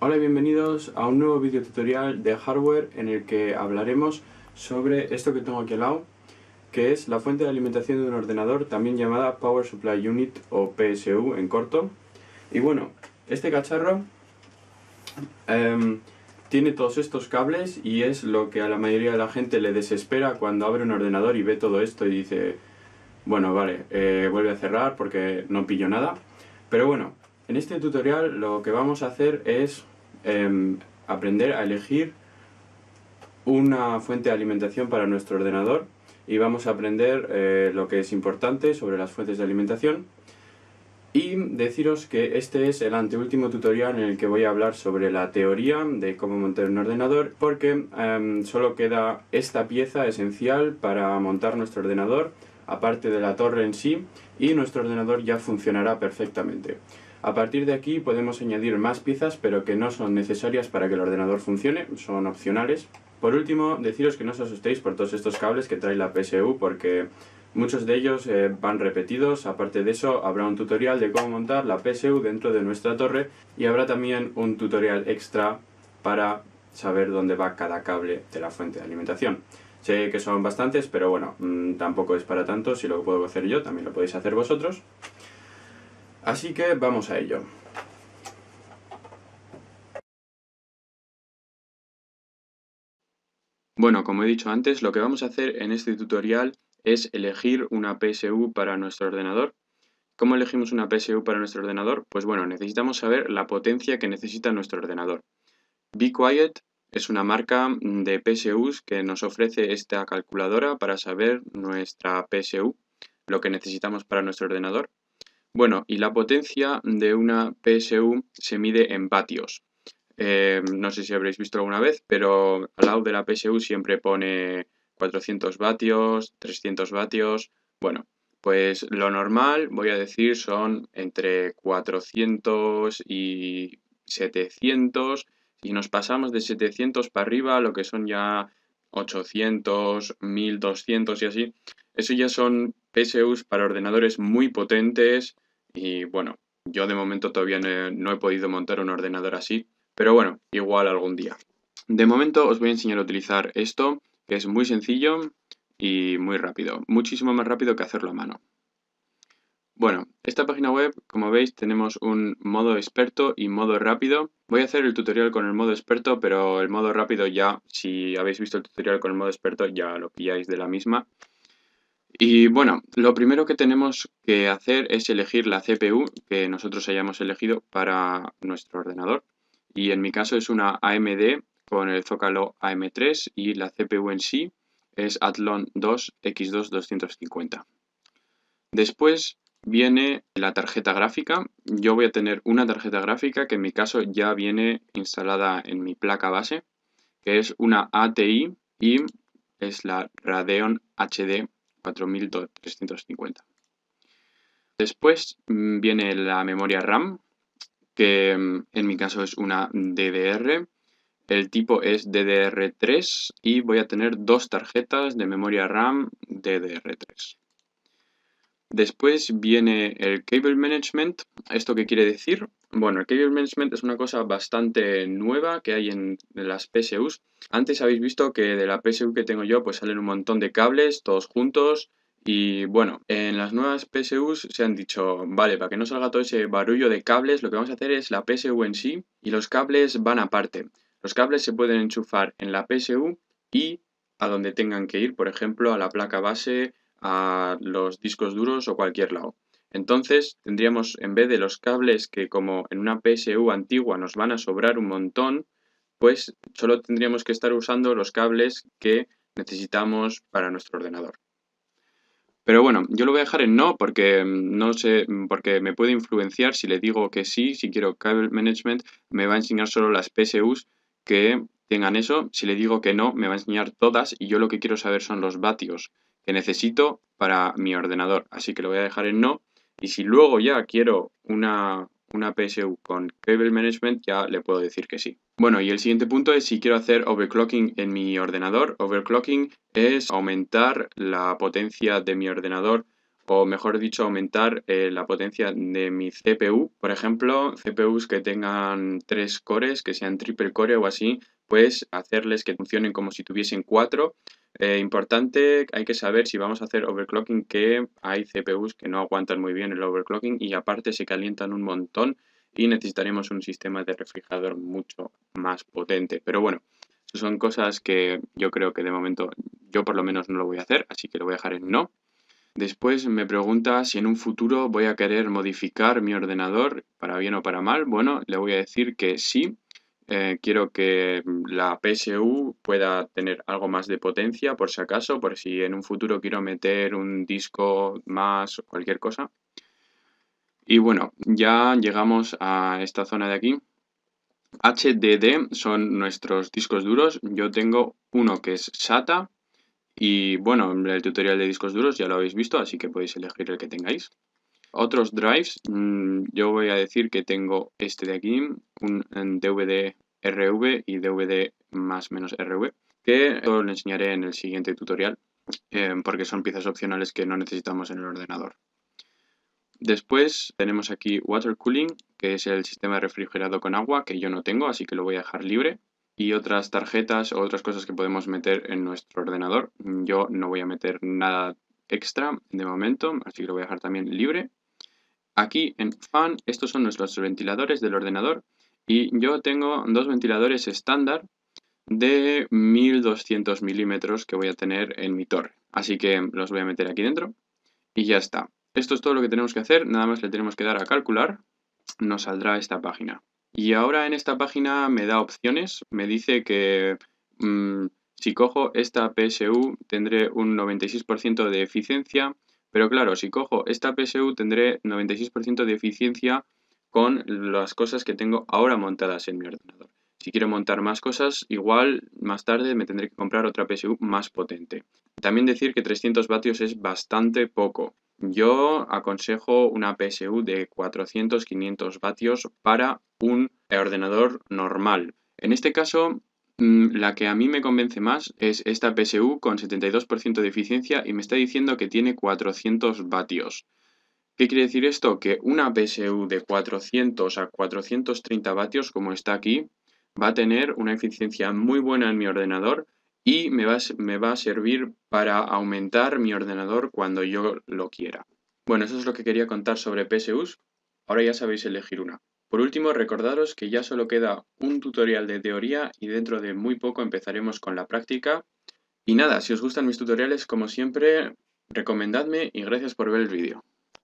Hola y bienvenidos a un nuevo video tutorial de hardware en el que hablaremos sobre esto que tengo aquí al lado que es la fuente de alimentación de un ordenador también llamada Power Supply Unit o PSU en corto. Y bueno, este cacharro em, tiene todos estos cables y es lo que a la mayoría de la gente le desespera cuando abre un ordenador y ve todo esto y dice bueno vale, eh, vuelve a cerrar porque no pillo nada pero bueno, en este tutorial lo que vamos a hacer es em, aprender a elegir una fuente de alimentación para nuestro ordenador y vamos a aprender eh, lo que es importante sobre las fuentes de alimentación y deciros que este es el anteúltimo tutorial en el que voy a hablar sobre la teoría de cómo montar un ordenador porque em, solo queda esta pieza esencial para montar nuestro ordenador aparte de la torre en sí y nuestro ordenador ya funcionará perfectamente. A partir de aquí podemos añadir más piezas pero que no son necesarias para que el ordenador funcione, son opcionales. Por último, deciros que no os asustéis por todos estos cables que trae la PSU porque muchos de ellos eh, van repetidos. Aparte de eso, habrá un tutorial de cómo montar la PSU dentro de nuestra torre y habrá también un tutorial extra para saber dónde va cada cable de la fuente de alimentación. Sé que son bastantes, pero bueno, mm, tampoco es para tanto. Si lo puedo hacer yo, también lo podéis hacer vosotros. Así que vamos a ello. Bueno, como he dicho antes, lo que vamos a hacer en este tutorial es elegir una PSU para nuestro ordenador. ¿Cómo elegimos una PSU para nuestro ordenador? Pues bueno, necesitamos saber la potencia que necesita nuestro ordenador. Be Quiet es una marca de PSUs que nos ofrece esta calculadora para saber nuestra PSU, lo que necesitamos para nuestro ordenador. Bueno, y la potencia de una PSU se mide en vatios. Eh, no sé si habréis visto alguna vez, pero al lado de la PSU siempre pone 400 vatios, 300 vatios. Bueno, pues lo normal, voy a decir, son entre 400 y 700. Si nos pasamos de 700 para arriba, lo que son ya 800, 1200 y así, eso ya son PSUs para ordenadores muy potentes y bueno, yo de momento todavía no he, podido montar un ordenador así, pero bueno, igual algún día. De momento os voy a enseñar a utilizar esto, que es muy sencillo y muy rápido, muchísimo más rápido que hacerlo a mano. Bueno, esta página web, como veis, tenemos un modo experto y modo rápido. Voy a hacer el tutorial con el modo experto, pero el modo rápido ya, si habéis visto el tutorial con el modo experto, ya lo pilláis de la misma. Y bueno, lo primero que tenemos que hacer es elegir la CPU que nosotros hayamos elegido para nuestro ordenador. Y en mi caso es una AMD con el Zócalo AM3 y la CPU en sí es Athlon 2 X2 250. Después viene la tarjeta gráfica. Yo voy a tener una tarjeta gráfica que en mi caso ya viene instalada en mi placa base, que es una ATI y es la Radeon HD 4350. Después mm, viene la memoria RAM, que mm, en mi caso es una DDR. El tipo es DDR3 y voy a tener dos tarjetas de memoria RAM DDR3. Después viene el Cable Management. ¿Esto qué quiere decir? Bueno, el Cable Management es una cosa bastante nueva que hay en, las PSUs. Antes habéis visto que de la PSU que tengo yo pues salen un montón de cables todos juntos y bueno, en las nuevas PSUs se han dicho, vale, para que no salga todo ese barullo de cables, lo que vamos a hacer es la PSU en sí y los cables van aparte. Los cables se pueden enchufar en la PSU y a donde tengan que ir, por ejemplo, a la placa base, a los discos duros o cualquier lado. Entonces tendríamos, en vez de los cables que como en una PSU antigua nos van a sobrar un montón, pues solo tendríamos que estar usando los cables que necesitamos para nuestro ordenador. Pero bueno, yo lo voy a dejar en no porque mm, no sé, mm, porque me puede influenciar si le digo que sí, si quiero cable management, me va a enseñar solo las PSUs que tengan eso. Si le digo que no, me va a enseñar todas y yo lo que quiero saber son los vatios que necesito para mi ordenador. Así que lo voy a dejar en no. Y si luego ya quiero una, una PSU con Cable Management, ya le puedo decir que sí. Bueno, y el siguiente punto es si quiero hacer overclocking en mi ordenador. Overclocking es aumentar la potencia de mi ordenador o mejor dicho, aumentar eh, la potencia de mi CPU. Por ejemplo, CPUs que tengan tres cores, que sean triple core o así, pues hacerles que funcionen como si tuviesen cuatro. Eh, importante, hay que saber si vamos a hacer overclocking que hay CPUs que no aguantan muy bien el overclocking y aparte se calientan un montón y necesitaremos un sistema de refrigerador mucho más potente. Pero bueno, son cosas que yo creo que de momento yo por lo menos no lo voy a hacer, así que lo voy a dejar en no. Después me pregunta si en un futuro voy a querer modificar mi ordenador para bien o para mal. Bueno, le voy a decir que sí. Eh, quiero que la PSU pueda tener algo más de potencia por si acaso, por si en un futuro quiero meter un disco más o cualquier cosa. Y bueno, ya llegamos a esta zona de aquí. HDD son nuestros discos duros. Yo tengo uno que es SATA y bueno, el tutorial de discos duros ya lo habéis visto, así que podéis elegir el que tengáis. Otros drives, mm, yo voy a decir que tengo este de aquí, un, DVD RV y DVD más menos RV, que lo enseñaré en el siguiente tutorial, eh, porque son piezas opcionales que no necesitamos en el ordenador. Después tenemos aquí Water Cooling, que es el sistema refrigerado con agua, que yo no tengo, así que lo voy a dejar libre y otras tarjetas o otras cosas que podemos meter en nuestro ordenador. Yo no voy a meter nada extra de momento, así que lo voy a dejar también libre. Aquí en Fan, estos son nuestros ventiladores del ordenador y yo tengo dos ventiladores estándar de 1200 milímetros que voy a tener en mi torre. Así que los voy a meter aquí dentro y ya está. Esto es todo lo que tenemos que hacer, nada más le tenemos que dar a calcular, nos saldrá esta página. Y ahora en esta página me da opciones, me dice que mm, si cojo esta PSU tendré un 96% de eficiencia, pero claro, si cojo esta PSU tendré 96% de eficiencia con las cosas que tengo ahora montadas en mi ordenador. Si quiero montar más cosas, igual más tarde me tendré que comprar otra PSU más potente. También decir que 300 vatios es bastante poco. Yo aconsejo una PSU de 400-500 vatios para un ordenador normal. En este caso, la que a mí me convence más es esta PSU con 72% de eficiencia y me está diciendo que tiene 400 vatios. ¿Qué quiere decir esto? Que una PSU de 400 a 430 vatios, como está aquí, va a tener una eficiencia muy buena en mi ordenador y me va, me va a servir para aumentar mi ordenador cuando yo lo quiera. Bueno, eso es lo que quería contar sobre PSUs. Ahora ya sabéis elegir una. Por último, recordaros que ya solo queda un tutorial de teoría y dentro de muy poco empezaremos con la práctica. Y nada, si os gustan mis tutoriales, como siempre, recomendadme y gracias por ver el vídeo.